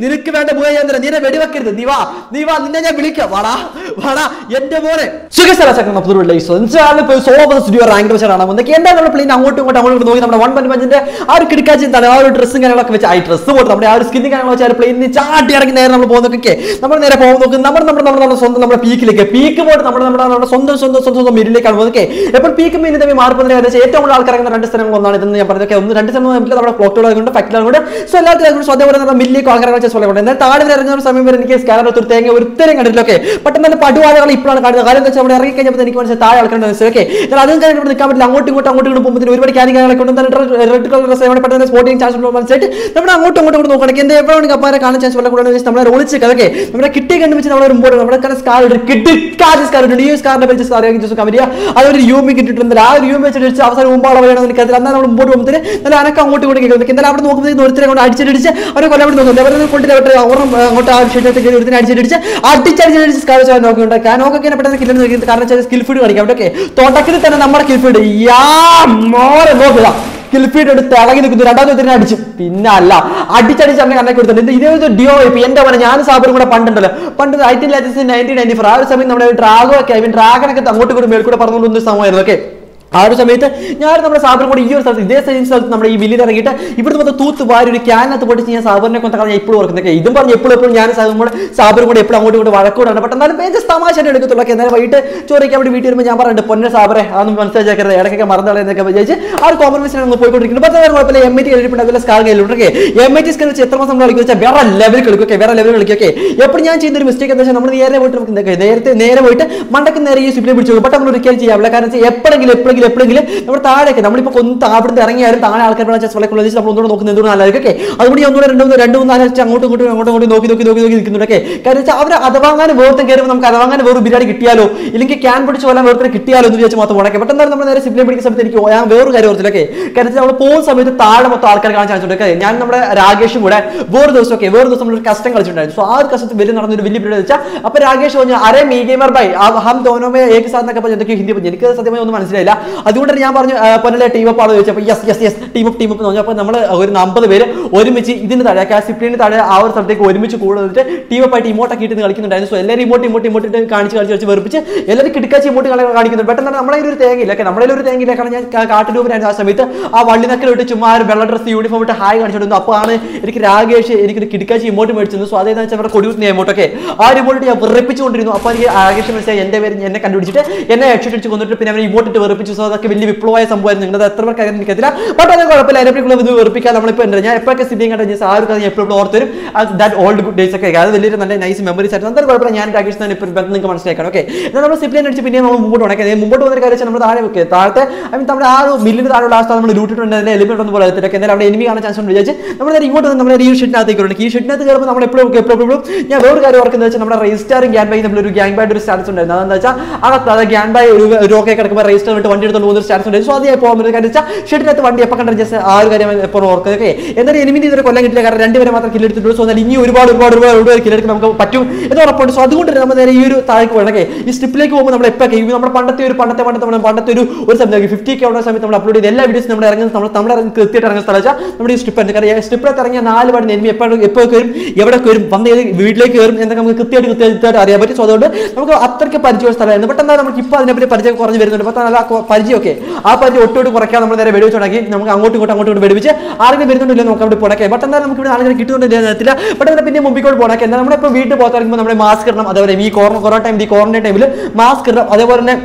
നിനക്ക് വേണ്ട ഭൂചന്ദ്രൻ നിന്നെ വെടിവെക്കരുത്. നീ വാ. നീ വാ. നിന്നെ ഞാൻ വിളിക്കാം. വാടാ. വാടാ എന്റെ പോലെ സ്റ്റുഡിയോ റാങ്ക് വെച്ചാണ് വന്നത് എന്താ നമ്മൾ പ്ലെയിൻ അങ്ങോട്ടും ഇങ്ങോട്ടും അങ്ങോട്ടും നോക്കി നമ്മുടെ വൺ പഞ്ച് പഞ്ചിന്റെ ആ ഒരു കിടക്കാച്ചി എന്താണ് ആ ഒരു ഡ്രസ്സും കാര്യങ്ങളൊക്കെ വെച്ച് ആ ഡ്രസ്സ് പോട്ട് നമ്മുടെ ആ ഒരു സ്കിന്നും കാര്യങ്ങളൊക്കെ വെച്ചാൽ പ്ലെയിനിൽ ചാട്ടി ഇറങ്ങി നേരെ നമ്മൾ പോകുന്നൊക്കെ നമ്മൾ നേരെ പോകും നോക്കും. നമ്മൾ നമ്മുടെ നമ്മുടെ നമ്മുടെ സ്വന്തം നമ്മുടെ പീക്കിലേക്ക് പീക്ക് പോയിട്ട് നമ്മുടെ നമ്മുടെ നമ്മുടെ സ്വന്തം സ്വന്തം സ്വന്തം സ്വന്തം മില്ലിലേക്കാണ് പോകുന്നത് എപ്പോൾ പീക്ക് മീൻ തമ്മിൽ മാറിപ്പോകുന്ന ഏകദേശം ഏറ്റവും കൂടുതൽ ആൾക്കാർ രണ്ട് സ്ഥലങ്ങൾ ഒന്നാണ് ഇതെന്ന് ഞാൻ പറഞ്ഞത്. ഒന്ന് രണ്ട് സ്ഥലം നമുക്ക് നമ്മുടെ ക്ലോക്കുകളുണ്ട് ഫാക്ടറികളുണ്ട് സോ എല്ലാവർക്കും സ്വന്തം അതേപോലെ നമ്മുടെ മില്ലിലേക്ക് ആൾക്കാരെ വെച്ച സ്വലമുണ്ട് താഴെ ഇറങ്ങുന്ന ഒരു സമയം വരെ എനിക്ക് സ്കാനർ ഒരു തേങ്ങ ഒരുത്തരം കണ്ടിട്ടില്ലൊക്കെ പെട്ടെന്ന് തന്നെ പടുവാഴകൾ ഇപ്പോഴാണ് കാണുന്നത്. കാര്യം എന്താ വെച്ചാൽ അവിടെ ഇറങ്ങി കഴിഞ്ഞപ്പോൾ എനിക്ക് മനസ്സിലായി താഴെ ആൾക്കാരുടെ ഓക്കെ ഞാൻ അതും കാര്യം ഇവിടെ നിൽക്കാൻ പറ്റില്ല. അങ്ങോട്ടും ഇങ്ങോട്ടും അങ്ങോട്ടും ഇങ്ങോട്ടും പോകുമ്പോൾ ഒരുപാട് കാര്യങ്ങളൊക്കെ ഉണ്ട്. റെഡ് കളർ ഡ്രസ് എവിടെ പെട്ടെന്ന് സ്പോർട്ടിങ് ചാൻസ് മനസ്സിലായിട്ട് നമ്മുടെ അങ്ങോട്ടും ഇങ്ങോട്ടും കൂടെ നോക്കുകയാണെങ്കിൽ എന്താ എപ്പോഴാണ് കപ്പാരെ കാണാൻ ചാൻസ് വളരെ കൂടുതൽ നമ്മളെ ഒളിച്ച് അതൊക്കെ നമ്മുടെ കിട്ടിയ കണ്ടു വെച്ച് നമ്മളൊരു മുമ്പോട്ട് നമ്മുടെ കാരണം സ്കാർ ഒരു കിട്ടി. കാജ് സ്കാർ ഉണ്ട് ഈ സ്കാറിനെ വെച്ച് സ്കാർ ജോസ് കമരിയ. അതൊരു യൂമി കിട്ടിയിട്ടുണ്ട്. ആ ഒരു യൂമി വെച്ചിട്ട് അവസാനം മുമ്പാളെ വരണം എനിക്ക് അതിൽ നമ്മൾ മുമ്പോട്ട് പോകുമ്പോൾ നല്ല അനക്കം അങ്ങോട്ട് ഇങ്ങോട്ട് കേൾക്കുന്നത്. എന്തായാലും അവിടെ നോക്കുമ്പോൾ ഒരുത്തരെ കൊണ്ട് അടിച്ചിടിച്ച് അവരെ കൊല്ലാൻ നോക്കുന്നുണ്ട് അവരെ കൊണ്ടിട്ട് അവരുടെ അങ്ങോട്ട് ആ ക്ഷേത്രത്തിൽ ഒരുത്തിനെ അടിച്ചിടിച്ച് സ്കാർ നോക്കുന്നുണ്ട് കാനോക്ക് നോക്കൊക്കെ പെട്ടെന്ന് കില്ലെന്ന് നോക്കിയത് കാരണം വെച്ചാൽ സ്കിൽ ഫീഡ് കളിക്കാം. ഓക്കെ തുടക്കത്തിൽ തന്നെ നമ്മുടെ സ്കിൽ ഫീഡ് യാ മോനെ നോക്കുക കിൽഫീഡ് എടുത്ത് ഇളകി നിൽക്കുന്നു. രണ്ടാമത്തെ തന്നെ അടിച്ചു. പിന്നെ അല്ല അടിച്ചടിച്ച് അങ്ങനെ കണ്ണൊക്കെ കൊടുത്തിട്ടുണ്ട്. ഇതേ ഒരു ഡിയോ ഇപ്പൊ എന്റെ പറഞ്ഞ ഞാൻ സാബറും കൂടെ പണ്ടുണ്ടല്ലോ. പണ്ട് ഐറ്റീൻ ലാറ്റസ് നയന്റീൻ നയന്റി ഫോർ ആ ഒരു സമയം നമ്മുടെ ഡ്രാഗോ ഒക്കെ ഐ മീൻ ഡ്രാഗനൊക്കെ അങ്ങോട്ട് കൂടി മേൽക്കൂടെ പറഞ്ഞുകൊണ്ടിരുന്ന സമയമായിരുന്നു. ഓക്കെ ആ ഒരു സമയത്ത് ഞാൻ നമ്മുടെ സാബറും കൂടെ ഈ ഒരു സ്ഥലത്ത് ഇതേ സെയിം സ്ഥലത്ത് നമ്മുടെ ഈ വില്ലിൽ ഇറങ്ങിയിട്ട് ഇവിടുത്തെ മൊത്തം തൂത്ത് വാരി ഒരു ക്യാനകത്ത് പൊട്ടിച്ച് ഞാൻ സാബറിനെ കൊണ്ട് ഞാൻ ഇപ്പോഴും ഓർക്കുന്നത് ഇതും പറഞ്ഞ് എപ്പോഴും എപ്പോഴും ഞാൻ സാബറും കൂടെ സാബറും കൂടെ എപ്പോഴും അങ്ങോട്ട് ഇങ്ങോട്ട് വഴക്കൂടാണ് പെട്ടെന്ന് എന്നാലും പേജസ് തമാശ എടുക്കത്തുള്ളൂ. എന്നാലും വൈകിട്ട് ചോദിക്കാൻ വേണ്ടി വീട്ടിൽ വരുമ്പോൾ ഞാൻ പറഞ്ഞിട്ട് പൊന്നെ സാബറെ അതൊന്നും മനസ്സിലാക്കരുത് ഇടയ്ക്കൊക്കെ മറന്നാളെ എന്നൊക്കെ വിചാരിച്ച് ആ ഒരു കോംപ്രമൈസിന് അങ്ങ് പോയിക്കൊണ്ടിരിക്കുന്നു. പക്ഷേ കുഴപ്പമില്ല. എം ടി കഴിഞ്ഞിട്ടുണ്ട് അതുപോലെ സ്കാർ കയ്യിലുണ്ട് ഓക്കെ എം ടി സ്കാർ വെച്ച് എത്ര മാസം കളിക്കുക വെച്ചാൽ വേറെ ലെവൽ കളിക്കും. ഓക്കെ വേറെ ലെവൽ കളിക്കും. ഓക്കെ എപ്പോഴും ഞാൻ ഒരു മിസ്റ്റേക്ക് എന്താ വെച്ചാൽ നമ്മൾ നേരെ പോയിട്ട് നേരത്തെ നേരെ പോയിട്ട് മണ്ടക്ക് നേരെ ഈ സ്വിപ്പിനെ പിടിച്ചു പെട്ടെന്ന് ഒരിക്കലും ചെയ്യാവില്ല കാരണം വെച്ചാൽ എപ്പോഴെങ്കിലും എപ്പോഴെങ്കിലും എപ്പോഴെങ്കിലും നമ്മുടെ താഴേക്ക് നമ്മളിപ്പോൾ ഒന്ന് അവിടുന്ന് ഇറങ്ങിയാലും താഴെ ആൾക്കാർ വിളിച്ച കൂടുതൽ നമ്മൾ ഒന്നുകൂടെ നോക്കുന്നത് എന്തുകൊണ്ട് നല്ലതായിരിക്കും ഓക്കെ അതുകൊണ്ട് ഞാൻ ഒന്നുകൂടെ രണ്ടു രണ്ട് മൂന്ന് നാലാഴ്ച അങ്ങോട്ടും ഇങ്ങോട്ടും അങ്ങോട്ടും ഇങ്ങോട്ടും നോക്കി നോക്കി നോക്കി നോക്കി നിൽക്കുന്നുണ്ടൊക്കെ കാരണം വെച്ചാൽ അവർ അഥവാങ്ങാൻ വേർത്തും കയറുമ്പോൾ നമുക്ക് അഥവാങ്ങാൻ വേറെ ബിരിയാണി കിട്ടിയാലോ ഇല്ലെങ്കിൽ ക്യാൻ പിടിച്ച് കൊല്ലാൻ വേറെ കിട്ടിയാലോ എന്ന് വിചാരിച്ച് മാത്രം ഉണക്കെ പെട്ടെന്ന് നമ്മൾ നേരെ സിപ്ലിനെ പിടിക്കുന്ന സമയത്ത് എനിക്ക് ഞാൻ വേറൊരു കാര്യം ഓർത്തിലൊക്കെ കാരണം നമ്മൾ പോകുന്ന സമയത്ത് താഴെ മൊത്തം ആൾക്കാർ കാണാൻ ചാൻസ് ഉണ്ട്. ഞാൻ നമ്മുടെ രാകേഷും കൂടെ വേറെ ദിവസം ഒക്കെ വേറെ ദിവസം നമ്മളൊരു കഷ്ടം കളിച്ചിട്ടുണ്ടായിരുന്നു. സോ ആ ഒരു കഷ്ടത്തിൽ വലിയ നടന്ന ഒരു വലിയ ബിരിയാണി വെച്ചാൽ അപ്പൊ രാകേഷ് പറഞ്ഞു അരേ ഗെയിമർ ബൈ ഹം ദോനോമേ ഏക് സാധനം പറഞ്ഞു പറഞ്ഞ് എന്തൊക്കെ ഹിന്ദി പറഞ്ഞു. എനിക്ക് സത്യമായി ഒന്നും മനസ്സിലായില്ല. അതുകൊണ്ട് ഞാൻ പറഞ്ഞു പൊന്നലെ ടീം അപ്പ് ആണോ ചോദിച്ചപ്പോൾ yes yes yes team up team up എന്ന് പറഞ്ഞപ്പോൾ നമ്മൾ ഒരു അമ്പത് പേര് ഒരുമിച്ച് ഇതിന് താഴെ കാസിപ്ലിന് താഴെ ആ ഒരു സ്ഥലത്തേക്ക് ഒരുമിച്ച് കൂടുതലിട്ട് ടീം അപ്പ് ആയിട്ട് ഇമോട്ടൊക്കെ ഇട്ട് കളിക്കുന്നുണ്ടായിരുന്നു. സോ എല്ലാവരും ഇമോട്ട് ഇമോട്ട് ഇമോട്ട് ഇട്ട് കാണിച്ച് കളിച്ച് കളിച്ച് വെറുപ്പിച്ച് എല്ലാവരും കിടക്കാച്ച് ഇമോട്ട് കാണിക്കുന്നുണ്ട്. പെട്ടെന്ന് നമ്മളെ ഒരു തേങ്ങയില്ല. ഓക്കെ നമ്മളെ ഒരു തേങ്ങയില്ല. കാരണം ഞാൻ കാട്ടുരൂപനായിരുന്നു ആ സമയത്ത്. ആ വള്ളിനക്കൽ ഇട്ട് ചുമ്മാ ഒരു വെള്ള ഡ്രസ് യൂണിഫോം ഇട്ട് ഹായ് കാണിച്ചിട്ടുണ്ട് അപ്പോൾ ആണ് എനിക്ക് രാകേഷ് എനിക്കൊരു കിടക്കാച്ച് ഇമോട്ട് മേടിച്ചിരുന്നു സോ അതേന്ന് വെച്ചാൽ നമ്മുടെ കൊടിയൂരിന് ഇമോട്ടൊക്കെ ആ ഒരു ഇമോട്ട് ഞാൻ വെറുപ്പിച്ചുകൊണ്ടിരുന്നു. അപ്പോൾ എനിക്ക് രാകേഷ് മനസ്സിലായി എന്റെ പേര് എന്നെ കണ്ടുപിടിച്ചിട്ട് എന്നെ അടിച്ചിട്ട് കൊന്നിട്ട് പിന്നെ അവർ ഇമോട്ടിട്ട് വെറുപ്പിച്ചു അതൊക്കെ വലിയ വിപ്ലവമായ സംഭവമായിരുന്നു. നിങ്ങളുടെ എത്ര പേർക്ക് അറിയാൻ എനിക്കത്തില്ല ബട്ട് അത് കുഴപ്പമില്ല. അതിനെപ്പറ്റി ഇത് വെറുപ്പിക്കാൻ നമ്മളിപ്പോൾ എന്താ ഞാൻ എപ്പോഴൊക്കെ സിനിമയും കണ്ട ആ ഒരു കഥ എപ്പോഴും ഓർത്തരും ദാറ്റ് ഓൾഡ് ഗുഡ് ഡേയ്സ് ഒക്കെ. അത് വലിയൊരു നല്ല നൈസ് മെമ്മറീസ് ആയിരുന്നു. എന്തായാലും കുഴപ്പമില്ല. ഞാൻ രാകേഷ് തന്നെ ഇപ്പോൾ നിങ്ങൾക്ക് മനസ്സിലാക്കണം. ഓക്കെ എന്നാൽ നമ്മൾ സിപ്ലിൻ അടിച്ച് പിന്നെ നമ്മൾ മുമ്പോട്ട് ഉണക്കാം മുമ്പോട്ട് പോകുന്ന കാര്യം നമ്മൾ താഴെ വെക്കുക താഴത്തെ ഐ മീൻ നമ്മുടെ ആ ഒരു മില്ലിന് താഴെയുള്ള ആ സ്ഥലം നമ്മൾ ലൂട്ടിട്ടുണ്ട് അതിന്റെ എലിമെന്റ് ഒന്നും പോലെ എടുത്തിട്ടൊക്കെ. എന്തായാലും അവിടെ എനിമി കാണാൻ ചാൻസ് ഉണ്ട് വിചാരിച്ച് നമ്മൾ നേരെ ഇങ്ങോട്ട് നമ്മുടെ ഈ ഷീറ്റിനകത്തേക്ക് വരണം. ഈ ഷെഡിനകത്ത് കയറുമ്പോൾ നമ്മൾ എപ്പോഴും എപ്പോഴും ഞാൻ വേറൊരു കാര്യം ഓർക്കുന്നത് വെച്ചാൽ നമ്മുടെ രജിസ്റ്ററും ഗ്യാൻ ബൈ നമ്മളൊരു ഗ്യാങ് ബൈഡ് ഒരു സ്റ്റാറ്റസ് ഉണ്ടായിരുന്നു. അതെന്താ വെച്ചാൽ അകത്ത് അത് ഗ്യാൻ ബൈ ഒരു രോക്കെ കിടക്കുമ്പോൾ രജിസ്റ്റർ വിട്ട് വണ്ടി എടുത്തുകൊണ്ട് പോകുന്ന ഒരു സ്റ്റാറ്റസ് ഉണ്ടായിരുന്നു സോ അത് ഞാൻ പോകുന്ന കാര്യം വെച്ചാൽ ഷെഡിനകത്ത് വണ്ടി എപ്പോൾ കണ്ട ജസ്റ്റ് ആ ഒരു കാര്യം എപ്പോഴും ഓർക്കുക. ഓക്കെ? എന്നാലും എനിമിന് ഇതുവരെ കൊല്ലം കിട്ടില്ല കാരണം രണ്ടുപേരെ മാത്രം കില്ലെടുത്തിട്ടുള്ളൂ സോ എന്നാൽ ഇനി ഒരുപാട് ഒരുപാട് ഒരുപാട് ഒരുപാട് കില്ലെടുക്കാൻ നമുക്ക് പറ്റും എന്ന് ഉറപ്പുണ്ട്. സോ അതുകൊണ്ട് നമ്മൾ നേരെ ഈ ഒരു താഴേക്ക് പോകണം. ഈ സ്ട്രിപ്പിലേക്ക് പോകുമ്പോൾ നമ്മൾ എപ്പോൾ കഴിയും? നമ്മുടെ പണ്ടത്തെ ഒരു പണ്ടത്തെ പണ്ടത്തെ നമ്മുടെ പണ്ടത്തെ ഒരു ഒരു സമയത്ത് ഫിഫ്റ്റി കെ ഉള്ള സമയത്ത് നമ്മൾ അപ്ലോഡ് ചെയ്ത് എല്ലാ വീഡിയോസും നമ്മൾ ഇറങ്ങുന്ന നമ്മൾ നമ്മുടെ ഇറങ്ങി കൃത്യമായിട്ട് ഇറങ്ങുന്ന സ്ഥലം വെച്ചാൽ നമ്മുടെ ഈ സ്ട്രിപ്പാണ് കാരണം സ്റ്റിപ്പിലത്ത് ഇറങ്ങിയ നാല് പാടിന് എനിമി എപ്പോഴും എപ്പോൾ കയറും? എവിടെ കയറും? വന്ന് ഏത് വീട്ടിലേക്ക് കയറും? എന്നൊക്കെ നമുക്ക് കൃത്യമായിട്ട് കൃത്യമായിട്ട് അറിയാൻ പറ്റും. സോ അതുകൊണ്ട് നമുക്ക് അത്രയ്ക്ക് പരിചയമുള്ള സ്ഥലമായിരുന്നു. ബട്ട് നമുക്ക് ഇപ്പോൾ അതിനെപ്പറ്റി പരിചയം കുറഞ്ഞ് വരുന്നുണ്ട്. നല്ല പരിചയമൊക്കെ. ആ പരിചയം ഒട്ടോട്ട് കുറയ്ക്കാൻ നമ്മൾ നേരെ വെടിവെച്ച് തുടങ്ങി നമുക്ക് അങ്ങോട്ടും ഇങ്ങോട്ടും അങ്ങോട്ട് ഇങ്ങോട്ട് വെടിവെച്ച് ആരെങ്കിലും വരുന്നുണ്ടല്ലോ നമുക്ക് അവിടെ പോണക്കെ. എന്തായാലും നമുക്ക് ഇവിടെ ആളുകൾ കിട്ടുന്നുണ്ടില്ല എത്തില്ല ബട്ട് പിന്നെ മുമ്പിക്കോട്ട് പോണക്കെ. എന്നാൽ നമ്മളിപ്പോൾ വീട്ടിൽ പുറത്തിറങ്ങുമ്പോൾ നമ്മുടെ മാസ്ക് ഇടണം. അതേപോലെ ഈ കോറോണ കൊറോണ ടൈം ഈ ക്വാറന്റൈൻ ടൈമിൽ മാസ്ക് ഇടണം. അതേപോലെ തന്നെ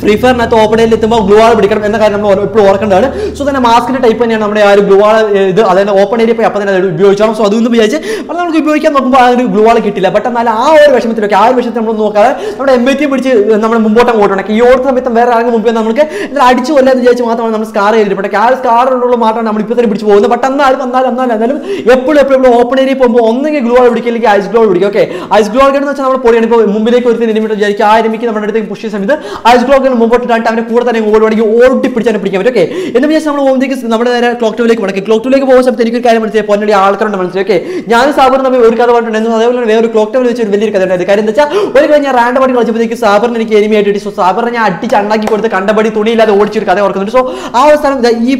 ഫ്രീ ഫയറിനകത്ത് ഏരിയയിൽ എത്തുമ്പോൾ ഗ്ലൂ ആൾ പിടിക്കണം എന്ന കാര്യം നമ്മൾ എപ്പോഴും ഓർക്കേണ്ടതാണ്. സോ തന്നെ മാസ്കിന്റെ ടൈപ്പ് തന്നെയാണ് നമ്മുടെ ആ ഒരു ഗ്ലൂ ആൾ ഇത് അതായത് ഓപ്പൺ ഏരിയ പോയി അപ്പം തന്നെ അത് ഉപയോഗിച്ചോളാം. സോ അതൊന്നും വിചാരിച്ച് അത് നമുക്ക് ഉപയോഗിക്കാൻ നോക്കുമ്പോൾ ആ ഒരു ഗ്ലൂ ആൾ കിട്ടില്ല. ബട്ട് എന്നാൽ ആ ഒരു വിഷമത്തിലൊക്കെ ആ ഒരു വിഷയത്തിൽ നമ്മൾ നോക്കാതെ നമ്മുടെ എം ഐ പിടിച്ച് നമ്മൾ മുമ്പോട്ട് ഉണക്കി ഈ ഓടുന്ന സമയത്ത് വേറെ ആരെങ്കിലും മുമ്പേ നമുക്ക് എന്നാൽ അടിച്ചു കൊല്ലാന്ന് വിചാരിച്ച് മാത്രമാണ് നമ്മൾ സ്കാർ ചെയ്തിട്ട് ആ സ്കാർ ഉള്ള മാത്രമാണ് നമ്മൾ ഇപ്പോൾ തന്നെ പിടിച്ച് പോകുന്നത്. ബട്ട് എന്നാലും എന്നാലും എന്നാലും എന്നാലും എപ്പോഴും എപ്പോഴും ഓപ്പൺ ഏരിയ പോകുമ്പോൾ ഒന്നെങ്കിൽ ഗ്ലൂ ആൾ പിടിക്കുക അല്ലെങ്കിൽ ഐസ് ഗ്ലോ പിടിക്കുക ഓക്കെ ഐസ് ഗ്ലോ എന്ന് വെച്ചാൽ നമ്മൾ പൊടിയാണ് ഇപ്പോൾ മുമ്പിലേക്ക് ഒരു എനിമിട്ട് വിചാരിക്കുക ആ എനിമിക്ക് നമ്മുടെ അടുത്തേക്ക് പുഷ് ചെയ്യുന്ന സമയത്ത് ഐസ് ക്ലോക്കിൽ മുമ്പോട്ട് മുമ്പോട്ടിട്ട് അവനെ കൂടെ തന്നെ മുമ്പോട്ട് വേണമെങ്കിൽ ഓടി പിടിച്ചാൽ പിടിക്കാൻ പറ്റും. ഓക്കെ എന്ന് വിചാരിച്ച് നമ്മൾ പോകുമ്പോഴത്തേക്ക് നമ്മുടെ നേരെ ക്ലോക്ക് ടൂലേക്ക് മടക്കി ക്ലോക്ക് ടൂലേക്ക് പോകുന്ന സമയത്ത് എനിക്കൊരു കാര്യം മനസ്സിലായി. പൊന്നടി ആൾക്കാരുണ്ട് മനസ്സിലായി. ഓക്കെ ഞാൻ സാബറിന് തമ്മിൽ ഒരു കഥ പറഞ്ഞിട്ടുണ്ടായിരുന്നു അതേപോലെ തന്നെ വേറെ ക്ലോക്ക് ടൂൾ വെച്ച് ഒരു വലിയൊരു കഥ ഉണ്ടായത് കാര്യം എന്താ വെച്ചാൽ ഒരു കാര്യം ഞാൻ റാൻഡ് പടി കളിച്ചപ്പോഴത്തേക്ക് സാബറിന് എനിക്ക് എനിമി ആയിട്ട് സോ സാബറിനെ ഞാൻ അടിച്ച് അണ്ണാക്കി കൊടുത്ത് കണ്ടപടി തുണിയില്ലാതെ ഓടിച്ചൊരു കഥ ഓർക്കുന്നുണ്ട്. സോ ആ ദാ ഈ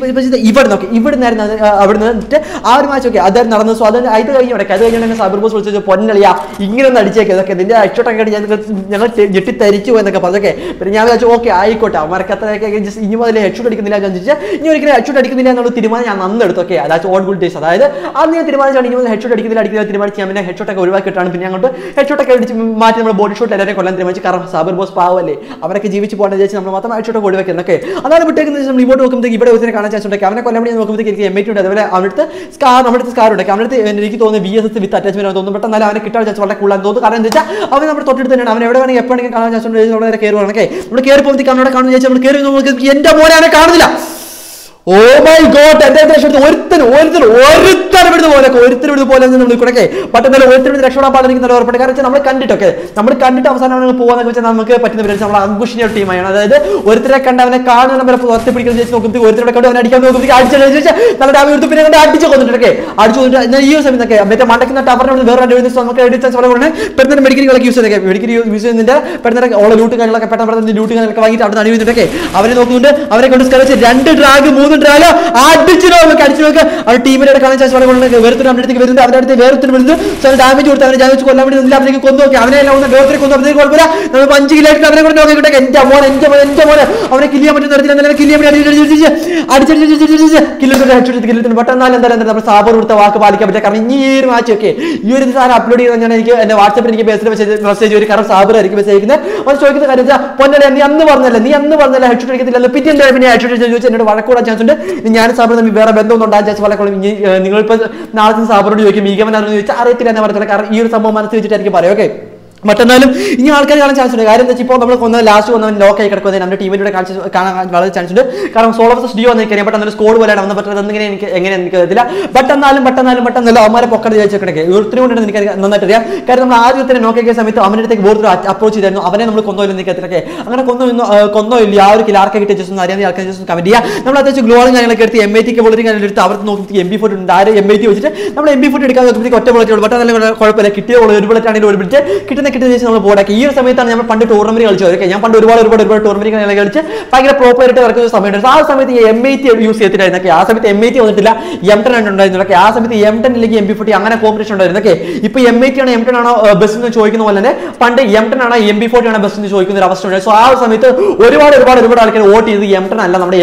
ഇവിടെ നോക്കി. ഇവിടെ നിന്നായിരുന്നു അവിടെ നിന്നിട്ട് ആ ഒരു മാച്ച് ഓക്കെ അത് നടന്നു സോ അത് അത് കഴിഞ്ഞ് അവിടെ അത് കഴിഞ്ഞാൽ സാബർ ബോസ് വിളിച്ചു പൊന്നളിയാ ഇങ്ങനെ ഒന്ന് അടിച്ചേക്കെ. ഇതൊക്കെ ഇതിന്റെ അക്ഷോട്ടൊക്കെ ഞാൻ ഞങ്ങൾ ഞെട്ടി തരിച്ചു എന്നൊക്കെ പറഞ്ഞൊക്കെ പിന്നെ ഞാൻ വിചാരിച്ചു ഓക്കെ ആയിക്കോട്ടെ അവർക്ക് അത്രയൊക്കെ ഇനി മുതൽ ഹെഡ്ഷോട്ട് അടിക്കുന്നില്ല എന്ന് ചോദിച്ചാൽ ഇനി ഒരിക്കലും ഹെഡ്ഷോട്ട് അടിക്കുന്നില്ല എന്നുള്ള തീരുമാനം ഞാൻ അന്ന് എടുത്തു. ഓക്കെ അതായത് ഓൺ ഗുഡ് ഡേസ് അതായത് അന്ന് ഞാൻ തീരുമാനിച്ചാണ് ഇനി മുതൽ ഹെഡ്ഷോട്ട് അടിക്കുന്നില്ല അടിക്കുന്നില്ല തീരുമാനിച്ച് ഞാൻ പിന്നെ ഹെഡ്ഷോട്ടൊക്കെ ഒഴിവാക്കിയിട്ടാണ്. പിന്നെ അങ്ങോട്ട് ഹെഡ്ഷോട്ടൊക്കെ അടിച്ച് മാറ്റി നമ്മൾ ബോഡി ഷോട്ട് എല്ലാവരെയും കൊല്ലാൻ തീരുമാനിച്ചു. കാരണം സാബർ ബോസ് പാവല്ലേ അവരൊക്കെ ജീവിച്ച് പോകേണ്ട വിചാരിച്ച് നമ്മൾ മാത്രം ഹെഡ്ഷോട്ടൊക്കെ ഒഴിവാക്കുന്നത് ഓക്കെ അതാണ് വിട്ടേക്കുന്നത് നമ്മൾ ഇങ്ങോട്ട് നോക്കുമ്പോഴത്തേക്ക് ഇവിടെ ഒരു കാണാൻ ചാൻസ് ഉണ്ടാക്കി അവനെ കൊല്ലാൻ വേണ്ടി നോക്കുമ്പോഴത്തേക്ക് എനിക്ക് എം ഐ ഉണ്ട്. അതുപോലെ അവിടുത്തെ സ്കാർ നമ്മുടെ സ്കാർ ഉണ്ട്. അവിടുത്തെ എനിക്ക് തോന്നുന്നു B S S with attachment തോന്നുന്നു. പെട്ടെന്ന് അവനെ കിട്ടാൻ ചാൻസ് വളരെ കൂടുതലാണ് തോന്നുന്നു. കാരണം എന്താ വെച്ചാൽ അവൻ നമ്മുടെ തൊട്ടടുത്ത് തന്നെയാണ്. അവൻ എവിടെ വേണമെങ്കിൽ എപ്പോഴെങ്കിലും കാണാൻ ചാൻസ് ഉണ്ട്. നമ്മുടെ നേരെ കയറുവാണ്. ഓക്കെ നമ്മൾ കയറി കണ്ണോടെ കാണുന്ന വിചാരിച്ചാൽ നമ്മൾ കയറി നമുക്ക് എന്റെ മോനെ അവനെ കാണുന്നില്ല. ഓ മൈ ഗോഡ് എന്റെ രക്ഷപ്പെടുത്ത് ഒരുത്തൻ ഒരുത്തൻ ഒരുത്തൻ ഇവിടുന്ന് പോലെ ഒരുത്തൻ ഇവിടുന്ന് പോലെ നമ്മൾ ബട്ട് എന്നാലും ഒരുത്തൻ ഇവിടുന്ന് രക്ഷപ്പെടാൻ പാടില്ല നല്ല കാരണം നമ്മൾ കണ്ടിട്ടൊക്കെ നമ്മൾ കണ്ടിട്ട് അവസാനം പോകാന്നൊക്കെ വെച്ചാൽ നമുക്ക് പറ്റുന്ന പരിപാടി നമ്മൾ അങ്കുഷിന്റെ ടീമാണ് അതായത് ഒരുത്തരെ കണ്ട് അവനെ കാണുന്ന നമ്പർ പുറത്ത് പിടിക്കുന്ന ചേച്ചി നോക്കുമ്പോൾ ഒരുത്തരെ കണ്ട് അവനെ അടിക്കാൻ നോക്കുമ്പോൾ അടിച്ചു നല്ല ഡാമി എടുത്ത് പിന്നെ കണ്ട് അടിച്ചു കൊന്നിട്ടൊക്കെ അടിച്ചു കൊന്നിട്ട് ഈ ഒരു സമയത്തൊക്കെ മറ്റേ മണ്ടക്കുന്ന ടവറിനോട് വേറെ രണ്ട് എഴുതി നമുക്ക് എടുത്ത ചില കൊണ്ട് പെട്ടെന്ന് മെഡിക്കലുകളൊക്കെ യൂസ് ചെയ്തൊക്കെ മെഡിക്കൽ യൂസ് ചെയ്യുന്നതിന്റെ പെട്ടെന്ന് ഓളെ ലൂട്ട് കാര്യങ്ങളൊക്കെ പെട്ടെന്ന് പെട്ടെന്ന് ലൂട്ട് കാര്യങ്ങളൊക്കെ വാങ്ങിയിട്ട് അവിടെ നടുവിട്ടൊക്കെ അവരെ നോക്കുന്നുണ്ട്. അവരെ കൊണ്ട് സ്കറിച്ച് രണ്ട് ഡ്രാഗ് മൂന്ന് ഡ്രാഗ് അടിച്ചു നോക്ക് അടിച്ചു നോക്ക്. അവർ ടീമിന്റെ കാണാൻ ചാൻസ് വളരെ കൊണ്ട് വേറൊരു അവരുടെ അടുത്തേക്ക് വരുന്നത് അവരുടെ അടുത്ത് വേറെ വരുന്നത് സോ ഡാമേജ് കൊടുത്ത് അവരെ ഡാമേജ് കൊല്ലാൻ വേണ്ടി നിന്നില്ല അവരേക്ക് കൊന്നു നോക്കി. അവനെ എല്ലാം ഒന്ന് കൊന്നു അവരെ കുഴപ്പമില്ല. നമ്മൾ അഞ്ച് കിലോ ആയിട്ട് അവരെ കൊണ്ട് നോക്കിയിട്ട് എന്റെ മോൻ എന്റെ മോൻ എന്റെ മോനെ. അവനെ കില്ല് ചെയ്യാൻ പറ്റുന്ന തരത്തിൽ അങ്ങനെ കില്ല് ചെയ്യാൻ വേണ്ടി അടിച്ചടിച്ച് കില്ലിട്ട് ഹെഡ്ഷോട്ട് കില്ലിട്ട് ബട്ട് എന്നാലും എന്തായാലും എന്താ നമ്മൾ സാബർ കൊടുത്ത വാക്ക് പാലിക്കാൻ പറ്റില്ല. കാരണം ഈ ഒരു മാച്ച് ഒക്കെ ഈ ഒരു സാധനം അപ്ലോഡ് ചെയ്ത് ഞാൻ എനിക്ക് എന്റെ വാട്സാപ്പിൽ എനിക്ക് മെസ്സേജ് ഒരു കാരണം സാബർ ആയിരിക്കും മെസ്സേജ് അയക്കുന്നത്. അവർ ചോദിക്കുന്ന കാര്യം വെച്ചാൽ പൊന്നലെ നീ അന്ന് പറഞ്ഞല്ലേ നീ അന്ന് പറഞ്ഞല്ലേ ഹെഡ്ഷോട്ട് അടിക്കത്തില്ല പിറ്റേ എന്താ പിന്നെ ഹെഡ് ചോദിച്ചു എന്നോട് വഴക്കൂടാൻ ചാൻസ് ഇനി ഞാൻ സാബർ തമ്മിൽ വേറെ ബന്ധമൊന്നും ഉണ്ടാകാൻ ചാൻസ് വഴക്കോളും ഇനി നിങ്ങളിപ്പോൾ നാളത്തെ സാബറോട് ചോദിക്കും ആണെന്ന് ചോദിച്ചാൽ അറിയത്തില്ല എന്ന് പറഞ്ഞാൽ കാരണം ഈ ഒരു സംഭവം മനസ്സിൽ വെച്ചിട്ടായിരിക്കും പറയാം ഓക്കെ മറ്റെന്നാലും ഇനി ആൾക്കാർ കാണാൻ ചാൻസ് ഉണ്ട്. കാര്യം എന്താ ഇപ്പോൾ നമ്മൾ കൊന്ന ലാസ്റ്റ് വന്നവൻ ആയി കിടക്കുന്നത് നമ്മുടെ ടീമിലൂടെ കാണിച്ച് കാണാൻ വളരെ ചാൻസ് ഉണ്ട്. കാരണം സോളോ വേഴ്സസ് ഡിയോ എന്ന് എനിക്കറിയാം ബട്ട് സ്കോഡ് പോലെയാണ്. വന്ന പറ്റുന്നത് എന്നിങ്ങനെ എനിക്ക് എങ്ങനെ എനിക്ക് അറിയത്തില്ല. ബട്ട് എന്നാലും ബട്ട് എന്നാലും ബട്ട് എന്നാലും അവന്മാരെ പൊക്കട ചോദിച്ചൊക്കെ ഒരുത്തിരി കൊണ്ടാണ് എനിക്ക് നന്നായിട്ട് അറിയാം കാര്യം നമ്മൾ ആദ്യം തന്നെ നോക്കിയ സമയത്ത് അവന്റെ അടുത്തേക്ക് വേറൊരു അപ്രോച്ച് ചെയ്തായിരുന്നു. അവനെ നമ്മൾ കൊന്നോ ഇല്ലെന്ന് എനിക്കത്തിലൊക്കെ അങ്ങനെ കൊന്നോ ഇന്നോ കൊന്നോ ഇല്ല ആ ഒരു കിലാർക്ക് കിട്ടിയ ജസ്റ്റ് ഒന്ന് അറിയാൻ ആൾക്കാർ ജസ്റ്റ് കമന്റ് ചെയ്യുക നമ്മൾ അത്യാവശ്യം ഗ്ലോളും കാര്യങ്ങളൊക്കെ എടുത്ത് എം ഐ ടിക്ക് ബോളിംഗ് കാര്യങ്ങൾ എടുത്ത് അവർക്ക് നോക്കി എം ബി ഫോർട്ടി ഉണ്ട് ആരും എം ഐ ടി വെച്ചിട്ട്? നമ്മൾ എം ബി ഫോർട്ടി എടുക്കാൻ നോക്കുമ്പോഴത്തേക്ക് ഒറ്റ ബുള്ളറ്റ് ഉള്ളൂ. ബട്ട് നല്ല കുഴപ്പമില്ല. കിട്ടിയ ഒരു ബുള്ളറ്റ് ആണെങ്കിൽ ഒരു ബുള്ളറ്റ് കിട്ടുന്ന കിട്ടുന്ന ശേഷം നമ്മൾ ബോർഡാക്കി ഈ ഒരു സമയത്താണ് നമ്മൾ പണ്ട് ടൂർണമെന്റ് കളിച്ചത്. ഓക്കെ ഞാൻ പണ്ട് ഒരുപാട് ഒരുപാട് ഒരുപാട് ടൂർണമെന്റ് കളിച്ച് ഭയങ്കര പ്രോപ്പർ ആയിട്ട് ഇറക്കുന്ന സമയമുണ്ട് ആ സമയത്ത് എം ഐ ടി യൂസ് ചെയ്തിട്ടായിരുന്നൊക്കെ ആ സമയത്ത് എം ഐ ടി വന്നിട്ടില്ല എം ടെൻ ഉണ്ടായിരുന്നൊക്കെ ആ സമയത്ത് എം ടെൻ ഇല്ലെങ്കിൽ എം ബി ഫോർട്ടി അങ്ങനെ കോമ്പറ്റീഷൻ ഉണ്ടായിരുന്നൊക്കെ ഇപ്പൊ എം ഐ ടി ആണ് എം ടെൻ ആണോ ബസ് എന്ന് ചോദിക്കുന്ന പോലെ തന്നെ പണ്ട് എം ടെൻ ആണോ എം ബി ഫോർട്ടി ആണോ ബസ് എന്ന് ചോദിക്കുന്ന ഒരു അവസ്ഥ ഉണ്ടായി സോ ആ സമയത്ത് ഒരുപാട് ഒരുപാട് ഒരുപാട് ആൾക്കാർ വോട്ട് ചെയ്ത് എം ടെൻ അല്ല നമ്മുടെ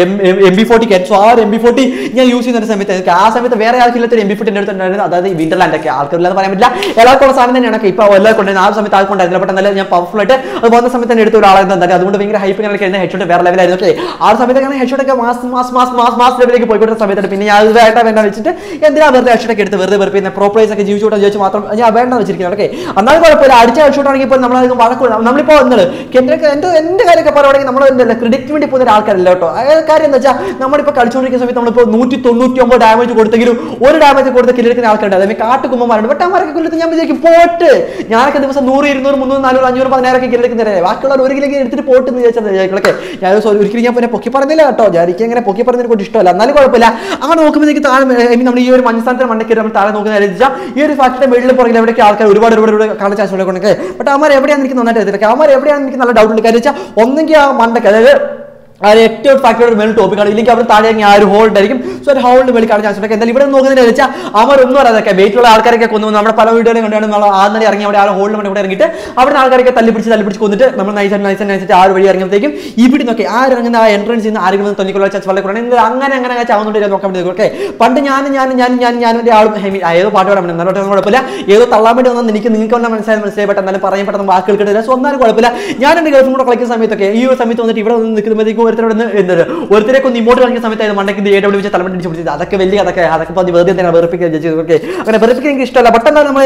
എം ബി ഫോർട്ടി സോ ആ ഒരു എം ബി ഫോർട്ടി ഞാൻ യൂസ് ചെയ്യുന്ന സമയത്ത് ആ സമയത്ത് വേറെ ആൾക്കില്ലാത്ത എം ബി ഫോർട്ടി എന്റെ അടുത്തുണ്ടായിരുന്നു അതായത് വിന്റർലാൻഡ് ഒക്കെ. ആൾക്കാരില്ലാന്ന് പറയാൻ പറ്റില്ല. എല്ലാവർക്കും സാധനം തന്നെയാണ്. ഇപ്പൊ എല്ലാവർക്കും ഉണ്ടായിരുന്നു. ആ സമയത്ത് ആർക്കും പെട്ടെന്ന് നല്ല ഞാൻ പവർഫുൾ ആയിട്ട് അത് വന്ന സമയത്ത് തന്നെ എടുത്ത ഒരാളായിരുന്നു എന്തായാലും. അതുകൊണ്ട് ഭയങ്കര ഹൈപ്പ് ഇങ്ങനെ കഴിഞ്ഞ ഹെഡ്ഷോട്ട് വേറെ ലെവലായിരുന്നു ഓക്കെ ആ സമയത്ത് അങ്ങനെ ഹെഡ്ഷോട്ട് ഒക്കെ mass mass mass mass mass ലെവലിലേക്ക് പോയിക്കൊണ്ടിരുന്ന സമയത്ത് പിന്നെ ഞാൻ വേണ്ട വേണ്ട വെച്ചിട്ട് എന്തിനാ വെറുതെ ഹെഡ്ഷോട്ട് ഒക്കെ എടുത്ത് വെറുതെ വെറുതെ പിന്നെ പ്രോപ്പറൈസ് ഒക്കെ ജീവിച്ചോട്ടെ ചോദിച്ചു മാത്രം ഞാൻ വേണ്ട വെച്ചിരിക്കുന്നത് ഓക്കെ എന്നാലും കുഴപ്പമില്ല. അടിച്ച ഹെഡ്ഷോട്ട് ആണെങ്കിൽ ഇപ്പോൾ നമ്മളത് വഴക്കൂടാ നമ്മളിപ്പോൾ വന്നത് എന്റെ എന്റെ എന്റെ കാര്യമൊക്കെ പറയുവാണെങ്കിൽ നമ്മൾ എന്തല്ല ക്രെഡിറ്റ് വേണ്ടി പോകുന്ന ആൾക്കാരല്ല കേട്ടോ. കാര്യം എന്താ വെച്ചാൽ നമ്മളിപ്പോൾ കളിച്ചുകൊണ്ടിരിക്കുന്ന സമയത്ത് നമ്മളിപ്പോൾ നൂറ്റി തൊണ്ണൂറ്റി ഒമ്പത് ഡാമേജ് കൊടുത്തെങ്കിലും ഒരു ഡാമേജ് കൊടുത്ത് കില്ലെടുക്കുന്ന ആൾക്കാരുണ്ട്. അതായത് കാട്ടുകുമ്മമാരുണ്ട് ബട്ട് അവരൊക്കെ ഞാൻ വിചാരിക്കും പോട്ട്. ഞാനൊക്കെ ദിവസം നൂറ് ഇരുന്നൂറ് മുന്നൂറ് നാനൂറ് അഞ്ഞൂറ് പതിനായിരം പതിനായിരൊക്കെ കില്ലെടുക്കുന്നവരെ ബാക്കിയുള്ളവർ ഒരു കിലോ എടുത്തിട്ട് പോട്ട് എന്ന് വിചാരിച്ചത് വിചാരിക്കലൊക്കെ ഞാൻ ഒരിക്കലും ഞാൻ പിന്നെ പൊക്കി പറഞ്ഞില്ല കേട്ടോ. എനിക്ക് ഇങ്ങനെ പൊക്കി പറഞ്ഞതിനെ കൊണ്ട് ഇഷ്ടമല്ല. എന്നാലും കുഴപ്പമില്ല. അങ്ങനെ നോക്കുമ്പോഴത്തേക്ക് താഴെ നമ്മൾ ഈ ഒരു മഞ്ഞസ്ഥാനത്തിന് മണ്ടയ്ക്ക് നമ്മൾ താഴെ നോക്കുന്ന ഈ ഒരു ഫാക്ടറിയുടെ മേളിൽ പുറകിൽ എവിടെയൊക്കെ ആൾക്കാർ ഒരുപാട് ഒരുപാട് ഒരുപാട് കാണാൻ ചാൻസ് ഉണ്ടെങ്കിൽ ബട്ട് അവന്മാർ എവിടെയാണ് എനിക്ക് നന്നായിട്ട് അറിയത്തില്ല. അവന്മാർ എവിടെയാണ് എനിക്ക് നല്ല ഡൗട്ട് ഉണ്ട്. കാര്യം വെച്ചാൽ ഒന്നെങ്കിൽ ആ മണ്ടയ്ക്ക് അതായത് ഒരു ഏറ്റവും ഫാക്ടറിയുടെ മേൽ ടോപ്പിക്കാണ് ഇല്ലെങ്കിൽ അവിടെ താഴെ ആ ഒരു ഹോൾഡ് ആയിരിക്കും. സോ ഒരു ഹോൾഡ് മേളിൽ കാണാൻ ചാൻസ് ഉണ്ട് എന്തായാലും ഇവിടെ നോക്കുന്നതിന് വെച്ചാൽ അവരൊന്നും അറിയാതൊക്കെ വെയിറ്റുള്ള ആൾക്കാരൊക്കെ കൊന്നു നമ്മുടെ പല വീടുകളും കണ്ടാണ് നമ്മൾ ആദ്യം ഇറങ്ങി അവിടെ ആ ഹോൾഡ് വേണ്ടി ഇവിടെ ഇറങ്ങിയിട്ട് അവിടെ ആൾക്കാരൊക്കെ തല്ലി പിടിച്ച് തല്ലി പിടിച്ച് കൊന്നിട്ട് നമ്മൾ നൈസ് നൈസ് നൈസ് ആ ഒരു വഴി ഇറങ്ങുമ്പോഴത്തേക്കും ഇവിടെ നോക്കി ആ ഇറങ്ങുന്ന ആ എൻട്രൻസ് ഇന്ന് ആരെങ്കിലും തൊന്നിക്കൊള്ള ചാൻസ് വളരെ കുറവാണ്. അങ്ങനെ അങ്ങനെ അങ്ങനെ ചാവുന്നുണ്ട് നോക്കാൻ വേണ്ടി ഓക്കെ പണ്ട് ഞാൻ ഞാൻ ഞാൻ ഞാൻ ഞാൻ എന്റെ ആളും ഏതോ പാട്ട് പാടാൻ പറ്റും നല്ല കുഴപ്പമില്ല. ഏതോ തള്ളാൻ വേണ്ടി വന്നാൽ എനിക്ക് നിങ്ങൾക്ക് വന്നാൽ മനസ്സിലായി. മനസ്സിലായി പെട്ടെന്ന് പറയാൻ പെട്ടെന്ന് വാക്കുകൾ കിട്ടില്ല. സോ ഒന്നാലും കുഴപ്പമില്ല. ഞാൻ എന്റെ ഗേൾഫ്രണ്ട് കൂടെ കളിക്കുന്ന സമയത്തൊക്കെ ഈ ഒരു സമയത്ത് വന്നിട്ട് ഇവിടെ വന്ന് നിൽക്കുമ്പോഴത്തേക്കും ഒരുത്തരോട് ഒന്ന് ഒരുത്തരെ ഒന്ന് ഇമോട്ട് കാണിക്കുന്ന സമയത്ത് മണ്ടയ്ക്ക് എ ഡബ്ല്യു വെച്ച് തലമണ്ടി അടിച്ച് അതൊക്കെ വലിയ അതൊക്കെ അതൊക്കെ പതി വെറുതെ തന്നെ വെറുപ്പിക്കാൻ ചെയ്തു ഓക്കെ. അങ്ങനെ വെറുപ്പിക്കാൻ എനിക്ക് ഇഷ്ടമല്ല. പെട്ടെന്ന് നമ്മൾ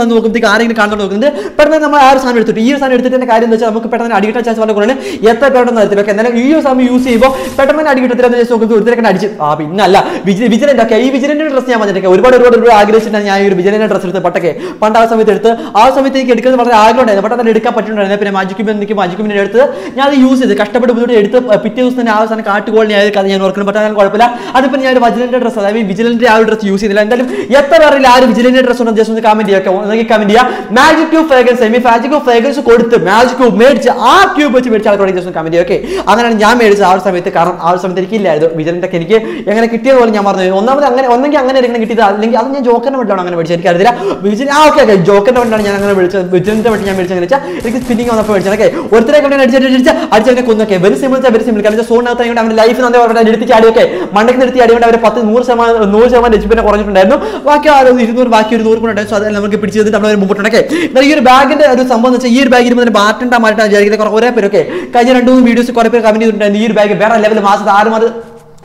വന്ന് നോക്കുമ്പോഴത്തേക്ക് ആരെങ്കിലും കാണുന്നത് നോക്കുന്നത് പെട്ടെന്ന് നമ്മൾ ആ ഒരു സാധനം എടുത്തിട്ട്. ഈ ഒരു സാധനം എടുത്തിട്ട് കാര്യം എന്ന് വെച്ചാൽ നമുക്ക് പെട്ടെന്ന് അടി കിട്ടാൻ ചാൻസ് വളരെ കുറവാണ്. എത്ര പെട്ടെന്ന് അറിയത്തില്ല ഓക്കെ. എന്നാലും ഈ ഒരു സമയം യൂസ് ചെയ്യുമ്പോൾ പെട്ടെന്ന് തന്നെ അടി കിട്ടത്തില്ല എന്ന് വെച്ച് നോക്കുമ്പോൾ ഒരുത്തരൊക്കെ അടിച്ച്. ആ പിന്നല്ല. വിജയന്റെ ഒക്കെ. ഈ വിജിലന്റെ ഡ്രസ് ഞാൻ വന്നിട്ടൊക്കെ ഒരുപാട് ഒരുപാട് ഒരുപാട് ആഗ്രഹിച്ചിട്ടാണ് ഞാൻ ഈ ഒരു വിജിലന്റെ ഡ്രസ് എടുത്ത് പട്ടൊക്കെ പണ്ട് ആ സമയത്ത് എടുത്ത് ആ സമയത്ത് എനിക്ക് എടുക്കുന്നത് വളരെ ആഗ്രഹം ഉണ്ടായിരുന്നു പെട്ടെന്ന് എടുക്കാൻ പറ്റുന്നുണ്ടായിരുന്നു. പിന്നെ മാജിക്കുമ്പോൾ എനിക്ക് മാജിക്കുമ്പോൾ എടുത്ത് ഞാൻ അത് യൂസ് ചെയ്ത് കഷ്ടപ്പെട്ട് ബുദ്ധിമുട്ട് എടുത്ത് പിറ്റേ ദിവസം തന്നെ സാധനം കാട്ടുകോളിനെ ആയത് കഥ ഞാൻ ഓർക്കുന്നു പറ്റാൻ കുഴപ്പമില്ല അതിപ്പോൾ ഞാൻ ഒരു വിജിലന്റെ ഡ്രസ്സ് അതായത് വിജിലന്റെ ആ ഒരു ഡ്രസ്സ് യൂസ് ചെയ്തില്ല എന്തായാലും എത്ര അറിയില്ല ആ ഒരു വിജിലന്റെ ഡ്രസ് ഉണ്ടെന്ന് ജസ്റ്റ് ഒന്ന് കമന്റ് ചെയ്യാം ഒന്നെങ്കിൽ കമന്റ് ചെയ്യാം magic cube fragrance semi magic cube fragrance കൊടുത്ത് മാജിക് ക്യൂബ് മേടിച്ച് ആ ക്യൂബ് വെച്ച് മേടിച്ച ആൾക്കാരോട് ജസ്റ്റ് കമന്റ് ചെയ്യാം ഓക്കെ അങ്ങനെയാണ് ഞാൻ മേടിച്ചത് ആ ഒരു സമയത്ത് കാരണം ആ ഒരു സമയത്ത് എനിക്കില്ലായിരുന്നു വിജിലന്റെ ഒക്കെ എനിക്ക് എങ്ങനെ കിട്ടിയത് പോലെ ഞാൻ പറഞ്ഞു ഒന്നാമത് അങ്ങനെ ഒന്നെങ്കിൽ അങ്ങനെ ഇരിക്കണം കിട്ടിയത് അല്ലെങ്കിൽ അത് ഞാൻ ജോക്കറിന്റെ വേണ്ടിയാണ് അങ്ങനെ മേടിച്ചത് എനിക്ക് അറിയില്ല വിജിൽ ആ ഓക്കെ ഓക്കെ ജോക്കറിന്റെ വേണ്ടിയാണ് ഞാൻ അങ്ങനെ വിളിച്ചത് വിജിലിന്റെ വേണ്ടി ഞാൻ മേടിച്ചത് വെച്ചാൽ എനിക്ക് സ്പിന്നിങ് വന്നപ്പോൾ മേടിച്ചത് ഓക്കെ ഒരുത്തരെ കണ്ടിട്ട് അടിച്ചിട്ട് അടിച്ചാൽ അടിച്ചവനെ കൊന്നൊക്കെ വെരി സിമ്പിൾ വെരി സിമ്പിൾ കാരണം സോണിനകത്ത് അവന്റെ ലൈഫ് നന്ദി അവരുടെ എടുത്തിച്ച് ചാടിയൊക്കെ മണ്ടയ്ക്ക് നിർത്തി ആടിയോണ്ട് അവർ പത്ത് നൂറ് ശതമാനം നൂറ് ശതമാനം രജിപ്പിനെ കുറഞ്ഞിട്ടുണ്ടായിരുന്നു. ബാക്കി ആ ഒരു ഇരുന്നൂറ് ബാക്കി ഒരു നൂറ് കൂടെ സോ അതെല്ലാം നമുക്ക് പിടിച്ച് തന്നിട്ട് നമ്മൾ മുമ്പോട്ടുണ്ടൊക്കെ ഈ ഒരു ബാഗിന്റെ ഒരു സംഭവം എന്ന് വെച്ചാൽ ഈ ഒരു ബാഗ് ഇരുമ്പോൾ തന്നെ ബാറ്റുണ്ടാ മാറ്റാൻ വിചാരിക്കുന്നത്. കുറെ പേരൊക്കെ കഴിഞ്ഞ രണ്ട് മൂന്ന് വീഡിയോസ് കുറെ പേര് കമന്റ് ചെയ്തിട്ടുണ്ടായിരുന്നു. ഈ ഒരു ബാഗ് വേറെ ലെവൽ മാസത്തെ ആറ് മാസം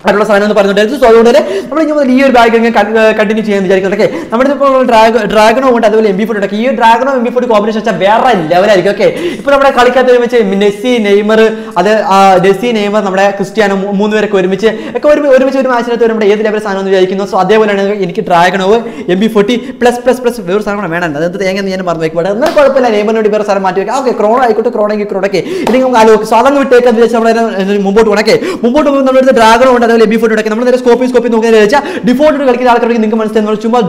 ആയിട്ടുള്ള സാധനം എന്ന് പറഞ്ഞിട്ടുണ്ടായിരുന്നു സോ അതുകൊണ്ട് തന്നെ നമ്മൾ ഇനി മുതൽ ഈ ഒരു ബാഗ് കണ്ടിന്യൂ ചെയ്യാൻ വിചാരിക്കുന്നത് നമ്മുടെ ഇപ്പോൾ ഡ്രാഗ് ഡ്രാഗണോ ഉണ്ട് അതുപോലെ എം ബി ഫോർട്ടി ഒക്കെ ഈ ഡ്രാഗണോ എം ബി ഫോർട്ടി കോമ്പിനേഷൻ വെച്ചാൽ വേറെ ലെവലായിരിക്കും ഓക്കെ ഇപ്പോൾ നമ്മുടെ കളിക്കാത്ത ഒരുമിച്ച് നെസ്സി നെയ്മർ അത് ഡെസ്സി നെയ്മർ നമ്മുടെ ക്രിസ്ത്യാനോ മൂന്ന് പേരൊക്കെ ഒരുമിച്ച് ഒക്കെ ഒരു ഒരുമിച്ച് ഒരു മാച്ചിനകത്ത് വരുമ്പോൾ ഏത് ലെവൽ സാധനം എന്ന് വിചാരിക്കുന്നു. സോ അതേപോലെയാണ് എനിക്ക് ഡ്രാഗണോ M B forty plus plus plus വേറെ സാധനം വേണം അതായത് തേങ്ങ ഞാൻ മറന്നു വെക്കുമ്പോൾ എന്നാൽ കുഴപ്പമില്ല നെയ്മറിനോട് വേറെ സാധനം മാറ്റി വെക്കാം. ഓക്കെ ക്രോണോ ആയിക്കോട്ടെ ക്രോണെങ്കിൽ ക്രോണൊക്കെ ഇല്ലെങ്കിൽ നമുക്ക് ആലോചിക്കും. അതങ്ങ് വിട്ടേക്കാന്ന് വെച്ചാൽ നമ്മൾ മുമ്പോട്ട് പോകണക്കെ മുമ്പോട്ട് പോകുമ്പോൾ നമ്മുടെ ഡ്രാഗണോ ഉണ്ട് അതുപോലെ എബി ഫോട്ടോ ഒക്കെ നമ്മൾ നേരെ സ്കോപ്പി സ്കോപ്പി നോക്കുന്നത് വെച്ചാൽ ഡിഫോൾട്ട് കളിക്കുന്ന ആൾക്കാർക്ക് നിങ്ങൾക്ക് മനസ്സിലായി. ചുമ്മാ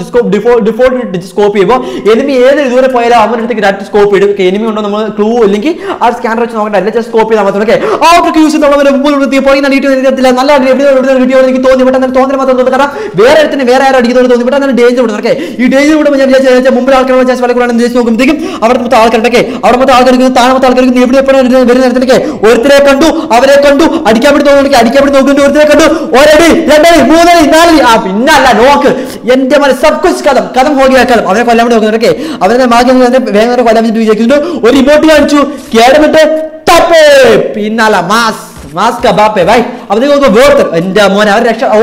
ഡിഫോൾട്ട് സ്കോപ്പ് ചെയ്യുമ്പോൾ എനിമി ഏത് ഇതുവരെ പോയാലും അവരുടെ അടുത്തേക്ക് ഡയറക്റ്റ് സ്കോപ്പ് ഇടും. എനിമി ഉണ്ടോ നമ്മൾ ക്ലൂ ഇല്ലെങ്കിൽ ആ സ്കാനർ വെച്ച് നോക്കണ്ട അല്ല സ്കോപ്പ് ചെയ്താൽ മാത്രം. ഓക്കെ ആ ട്രിക്ക് യൂസ് ചെയ്ത് നമ്മൾ മുമ്പ് നിർത്തി പോയി നീട്ട് എനിക്കത്തില്ല നല്ല കിട്ടിയോ എനിക്ക് തോന്നി. പെട്ടെന്ന് തോന്നി മാത്രം കാരണം വേറെ അടുത്തിന് വേറെ ആരും അടിക്കുന്നവർ തോന്നി. പെട്ടെന്ന് ഡേഞ്ചർ വിടുന്നു. ഓക്കെ ഈ ഡേഞ്ചർ വിടുമ്പോൾ ഞാൻ വിചാരിച്ചാൽ മുമ്പിൽ ആൾക്കാർ ചാൻസ് വളരെ കൂടാണെന്ന് വിചാരിച്ച് നോക്കുമ്പോഴത്തേക്കും അവിടെ മൊത്തം ആൾക്കാരുണ്ടൊക്കെ അവിടെ മൊത്തം ആൾക്കാർക്ക് മൊത്തം ആൾക്കാർക്ക് എവിടെ എപ്പോഴും വരുന്ന നേരത്തിലേക്ക് ഒരുത്തരെ കണ്ടു അവരെ കണ്ടു. അടിക്കാൻ വേണ്ടി തോന്നുന്നു. അടിക്കാൻ വേണ്ടി നോക്കുന്നുണ്ട്. ഒരുത്തരെ കണ്ടു. ഒരടി രണ്ടടി മൂന്നടി നാലടി. ആ പിന്നെ അല്ല നോക്ക്. എന്റെ മനസ്സ് സബ് കുച്ച് കഥം കഥം ഹോഗിയ കഥം. അവരെ കൊല്ലാൻ വേണ്ടി നോക്കുന്നുണ്ടൊക്കെ അവരെ മാറ്റി വേഗം കൊല്ലാൻ വേണ്ടി വിചാരിക്കുന്നുണ്ട് ഒരു ഇമോട്ട് കാണിച്ചു. കേടമിട്ട് തപ്പേ. പിന്നല്ല മാസ് മാസ് ബാപ്പേ ബൈ അവർക്ക് വേർത്ത്. എന്റെ മോനെ അവർ രക്ഷ ഓ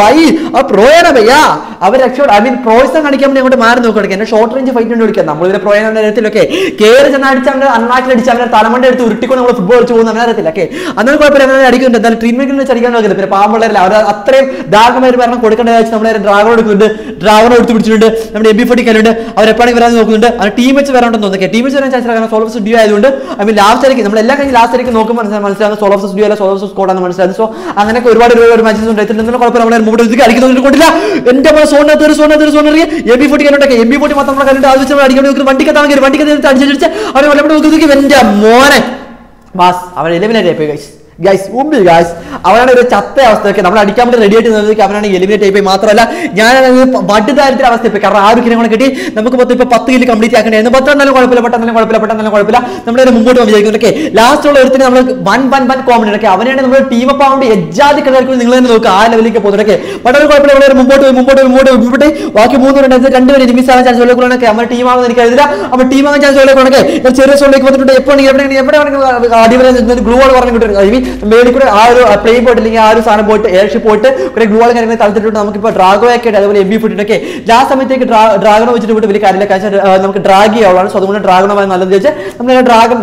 ബൈ ആ പ്രോയാണ് ഭയ്യാ അവർ രക്ഷപ്പെട്ടു ഐ മീൻ പ്രോയ്സം കാണിക്കാൻ വേണ്ടി അങ്ങോട്ട് മാറി നോക്കി എന്നെ ഷോർട്ട് റേഞ്ച് ഫൈറ്റ് കൊണ്ട് വിളിക്കാം ഇവരെ പ്രോയാണ് നേരത്തിലൊക്കെ കയറി ചെന്ന് അടിച്ച് അവന്റെ അണ്ണാക്കിൽ അടിച്ച് അവന്റെ തലമണ്ട എടുത്ത് ഉരുട്ടിക്കൊണ്ട് നമ്മൾ ഫുട്ബോൾ കളിച്ച് പോകുന്ന അങ്ങനെ അറിയത്തില്ല ഓക്കെ അന്നേരം കുഴപ്പമില്ല. അങ്ങനെ അടിക്കുന്നുണ്ട്. എന്തായാലും ട്രീറ്റ്മെന്റ് വെച്ച് അടിക്കാൻ നോക്കില്ല പിന്നെ പാമ്പുള്ളവരല്ല അവർ അത്രയും ദാഗമായി ഭരണം കൊടുക്കേണ്ട വെച്ച് നമ്മളെ ഡ്രാഗൺ എടുക്കുന്നുണ്ട്. ഡ്രാഗൺ എടുത്ത് പിടിച്ചിട്ടുണ്ട്. നമ്മുടെ എം ബി ഫോർട്ടി കല്ലുണ്ട് അവർ എപ്പോഴാണ് വരാൻ നോക്കുന്നുണ്ട്. അവർ ടീം വെച്ച് വരാണ്ടെന്ന് തോന്നുന്നു. ടീം വെച്ച് വരാൻ ചാൻസ് കാരണം സോളോ സ്റ്റുഡിയോ ആയതുകൊണ്ട് ഐ മീൻ ലാസ്റ്റ് ആയിരിക്കും. നമ്മൾ എല്ലാ കഴിഞ്ഞ് ലാസ്റ്റ് ആയിരിക്കും നോക്കുമ്പോൾ മനസ്സിലാകും മനസ്സിലാകും സോളോ സ്റ്റുഡിയോ അല്ല സോളോ സ്കോഡാന്ന് മനസ്സിലാകും സോ അങ്ങനെ ഒരുപാട് ഒരുപാട് മാച്ചസ് ഉണ്ട്. എന്തെങ്കിലും കുഴപ്പമില്ല. നമ്മളെ മുമ്പോട്ട് ഇത് അടിക്കുന്നതിന് കൊണ്ടില്ല. എന്റെ പോലെ സോണ ഒരു സോണ ഒരു സോണ എം ബി ഫോർട്ടി കല്ലുണ്ടൊക്കെ എം ബി ഫോർട്ടി മാത്രം കല്ലുണ്ട് ആവശ്യം അടിക്കണം നോക്കി വണ്ടിക്ക് താങ്കി വണ്ടിക്ക് അടിച്ചടിച്ച് അവരെ വല്ലപ്പോഴും നോക്കി എന്റെ മോനെ. ബാസ് അവരെ എലിമിനേറ്റ് പോയി ഗൈസ് ഗൈസ് ഉമ്പിൽ ഗൈസ് അവനാണ് ഒരു ചത്ത അവസ്ഥയൊക്കെ നമ്മൾ അടിക്കാൻ വേണ്ടി റെഡി ആയിട്ട് നിന്നതൊക്കെ അവനാണ് എലിമിനേറ്റ് ആയിപ്പോയി മാത്രമല്ല ദാരിദ്ര്യ അവസ്ഥ ഇപ്പൊ കാരണം ആ ഒരു കൂടെ കിട്ടി നമുക്ക് മൊത്തം ഇപ്പൊ പത്ത് കിലോ കംപ്ലീറ്റ് ആക്കേണ്ടായിരുന്നു പത്ത് എന്നാലും കുഴപ്പമില്ല പെട്ടെന്നാലും കുഴപ്പമില്ല പെട്ടെന്നാലും കുഴപ്പമില്ല നമ്മൾ മുമ്പോട്ട് പോകാൻ വിചാരിക്കുന്നതൊക്കെ ലാസ്റ്റ് ഉള്ള ഒരുത്തിന് നമ്മൾ വൺ വൺ വൺ കോമഡി ഒക്കെ അവനാണ് നമ്മൾ ടീം അപ്പ് ആവുമ്പോൾ എജാതി കളിക്കും നിങ്ങൾ തന്നെ നോക്കുക ആ ലെവലിലേക്ക് പോകുന്നതൊക്കെ പെട്ടെന്ന് കുഴപ്പമില്ല ഇവിടെ മുമ്പോട്ട് പോയി മുമ്പോട്ട് പോയി മുമ്പോട്ട് മുമ്പോട്ട്. ബാക്കി മൂന്ന് രണ്ടായിരത്തി രണ്ടുപേരും എനിമിസ് ആവാൻ ചാൻസ് ഉള്ളതൊക്കെ നമ്മുടെ ടീം ആണെന്ന് എനിക്കറിയില്ല അപ്പോൾ ടീം ആവാൻ ചാൻസ് ഉള്ളതൊക്കെ ഞാൻ ചെറിയ സോളിലേക്ക് വന്നിട്ടുണ്ട് എപ്പോഴാണ് എവിടെയാണ് എവിടെയാണ് അടിപൊളി ഗ്ലൂ വാൾ പറഞ്ഞു കിട്ടും ഐ മീൻ മേളിൽ കൂടെ ആ ഒരു പ്ലെയിൻ പോയിട്ട് അല്ലെങ്കിൽ ആ ഒരു സാധനം പോയിട്ട് എയർഷിപ്പ് പോയിട്ട് കുറെ ഗ്ലൂ കാര്യങ്ങൾ കാര്യങ്ങൾ തളർത്തിട്ടുണ്ട് നമുക്കിപ്പോൾ ഡ്രാഗോ ഒക്കെ ആയിട്ട് അതുപോലെ എം ബി ഫുട്ടിട്ടൊക്കെ ആ സമയത്തേക്ക് ഡ്രാഗണ വെച്ചിട്ട് വിട്ട് വലിയ കാര്യമില്ല. കാരണം നമുക്ക് ഡ്രാഗ് ചെയ്യാവുള്ളതാണ് സോ അതുകൊണ്ട് ഡ്രാഗണമായി നല്ലത് വെച്ചാൽ നമ്മൾ ഡ്രാഗൺ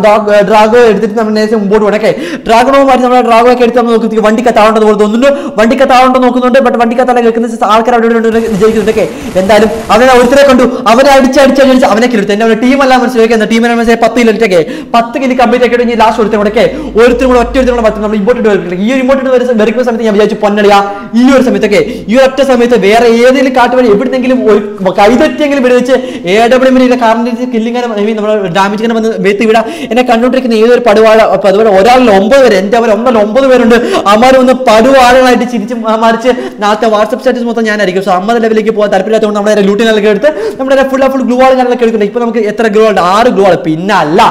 ഡ്രാഗോ എടുത്തിട്ട് നമ്മൾ നേരത്തെ മുമ്പോട്ട് പോകണക്കെ ഡ്രാഗണോ മാറ്റി നമ്മൾ ഡ്രാഗോ ഒക്കെ എടുത്ത് നമ്മൾ നോക്കി വണ്ടി കത്താവേണ്ടത് പോലെ തോന്നുന്നു. വണ്ടി വണ്ടിക്കത്താവേണ്ടത് നോക്കുന്നുണ്ട്. ബട്ട് വണ്ടി കത്താൻ കേൾക്കുന്ന ആൾക്കാർ അവിടെ വിചാരിക്കുന്നുണ്ടൊക്കെ എന്തായാലും അവനെ ഒരുത്തരെ കണ്ടു. അവരെ അടിച്ച് അടിച്ച് അടിച്ച് അവനെ കിട്ടും എന്റെ ടീം എല്ലാം മനസ്സിലാക്കി ടീമിനെ മനസ്സിലായി പത്ത് കിലോറ്റൊക്കെ പത്ത് കിലോ കംപ്ലീറ്റ് ഒക്കെ കഴിഞ്ഞ് ലാസ്റ്റ് ഒരുത്തരും കൂടെ ഒരുത്തരും കൂടെ ഒറ്റ ഒരുത്തരും പറ്റും നമ്മൾ ഇമ്പോർട്ടന്റ് വരുന്നുണ്ട് ഈ ഒരു ഇമ്പോർട്ടന്റ് വരയ്ക്കുന്ന സമയത്ത് ഞാൻ വിചാരിച്ചു പൊന്നടിയാ ഈ ഒരു സമയത്തൊക്കെ ഈ ഒറ്റ സമയത്ത് വേറെ ഏതെങ്കിലും കാട്ടുവഴി എവിടെന്നെങ്കിലും ഒരു കൈതെറ്റിയെങ്കിലും ഇവിടെ വെച്ച് എ ഡബ്ല്യു കാറിന്റെ കില്ലിങ്ങനെ നമ്മൾ ഡാമേജ് ഇങ്ങനെ വന്ന് വെത്തി വിടാം. എന്നെ കണ്ടുകൊണ്ടിരിക്കുന്ന ഏതൊരു പടുവാഴ അപ്പൊ അതുപോലെ ഒരാളിൽ ഒമ്പത് പേര് എന്റെ അവർ ഒന്നല്ല ഒമ്പത് പേരുണ്ട്. അമ്മാർ ഒന്ന് പടുവാഴകളായിട്ട് ചിരിച്ച് മറിച്ച് നാളത്തെ വാട്സപ്പ് സ്റ്റാറ്റസ് മൊത്തം ഞാനായിരിക്കും. സോ അമ്മ ലെവലിലേക്ക് പോകാൻ താല്പര്യമില്ലാത്തതുകൊണ്ട് നമ്മുടെ ലൂട്ടിനൊക്കെ എടുത്ത് നമ്മുടെ ഫുൾ ഫുൾ ഗ്ലൂ ആൾ കാര്യങ്ങളൊക്കെ ഇപ്പൊ നമുക്ക് എത്ര ഗ്ലൂ ഉണ്ട് ആറ് ഗ്ലൂ ആൾ പിന്നെ അല്ല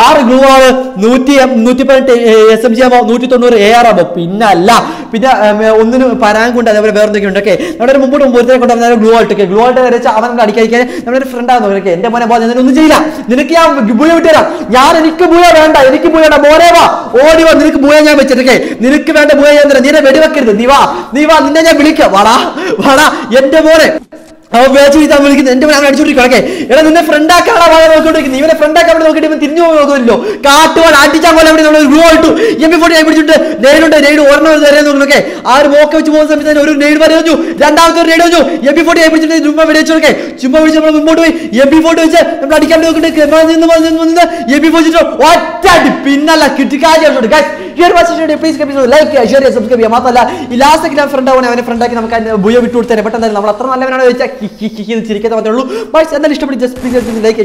ആറ് ഗ്ലൂ ആൾ നൂറ്റി നൂറ്റി പതിനെട്ട് എസ് എം ജി ആകുമ്പോൾ നൂറ്റി തൊണ്ണൂറ് എ ആർ ആബോ പിന്നെ അല്ല പിന്നെ ഒന്നിനും പരാങ്ക് ഉണ്ട് അതേപോലെ വേറെ എന്തൊക്കെ ഉണ്ട്. ഓക്കെ നമ്മുടെ ഒരു മുമ്പോട്ട് മുമ്പോഴത്തെ കൊണ്ട് അവനെ ഗ്ലൂ ആയിട്ട് ഓക്കെ ഗ്ലൂ ആയിട്ട് വരച്ച് അവൻ അടിക്കാൻ നമ്മുടെ ഒരു ഫ്രണ്ട് ആണെന്ന് ഓക്കെ എന്റെ മോനെ ബോധം ഒന്നും ചെയ്യില്ല. നിനക്ക് ഞാൻ ബുയ വിട്ടുതരാം ഞാൻ എനിക്ക് ബുയ വേണ്ട എനിക്ക് ബുയ വേണ്ട. മോനെ വാ. ഓടി വാ നിനക്ക് ബുയ ഞാൻ വെച്ചിട്ടേ. നിനക്ക് വേണ്ട ബുയ ഞാൻ തരാം. നിന്നെ വെടിവെക്കരുത്. നീ വാ നീ വാ നിന്നെ ഞാൻ വിളിക്കാം. വാടാ വാടാ എന്റെ മോനെ. അവൻ എന്റെ അവൻ അടിച്ചോണ്ടിരിക്കണേ എടാ നിന്നെ ഫ്രണ്ട് ആക്കാനുള്ള വാഴ നോക്കിക്കൊണ്ടിരിക്കുന്നത്. ഇവനെ ഫ്രണ്ട് ആക്കാൻ നോക്കിയിട്ട് തിരിഞ്ഞു പോയി നോക്കുമല്ലോ കാട്ടുവാൻ അടിച്ചാൽ പോലെ അവിടെ നമ്മൾ ആയിട്ടു എം പി ഫോർട്ടി ഞാൻ പിടിച്ചിട്ട് നേരിടുണ്ട് നേരിട് ഒരെണ്ണം നേരെ തരാൻ നോക്കണേ ആ ഒരു മോക്ക വെച്ച് പോകുന്ന സമയത്ത് ഒരു നേരിട് വരെ വെച്ചു രണ്ടാമത്തെ ഒരു നെയ്ഡ് വെച്ചു എം പി ഫോർട്ടി ഞാൻ പിടിച്ചിട്ട് ചുമ്മാ വെടി വെച്ചു നോക്കേ. ചുമ്മാ പിടിച്ച് നമ്മൾ മുമ്പോട്ട് പോയി. എം പി ഫോർട്ടി വെച്ച് നമ്മൾ അടിക്കാൻ നോക്കിയിട്ട് എം പി ഫോർട്ടി ഒറ്റ പിന്നല്ല കിട്ടിക്കാജ് ഗൈസ് ഈ ഒരു മത്സരം പ്ലീസ് ലൈക്ക് ഷെയർ ചെയ്യുക സബ്സ്ക്രൈബ് ചെയ്യുക മാത്രമല്ല ഈ ലാസ്റ്റ് ഞാൻ ഫ്രണ്ട് ആവണേ അവനെ ഫ്രണ്ടാക്കി നമുക്ക് അതിന് ബുയ വിട്ടു കൊടുത്തേ പെട്ടെന്ന് നമ്മൾ അത്ര നല്ലവനാണ് വെച്ചാൽ ചിരിക്കാത്ത മാത്രമേ ഉള്ളൂ. ബൈസ് എന്തായാലും ഇഷ്ടപ്പെട്ട് ജസ്റ്റ് പ്ലീസ് ലൈക്ക്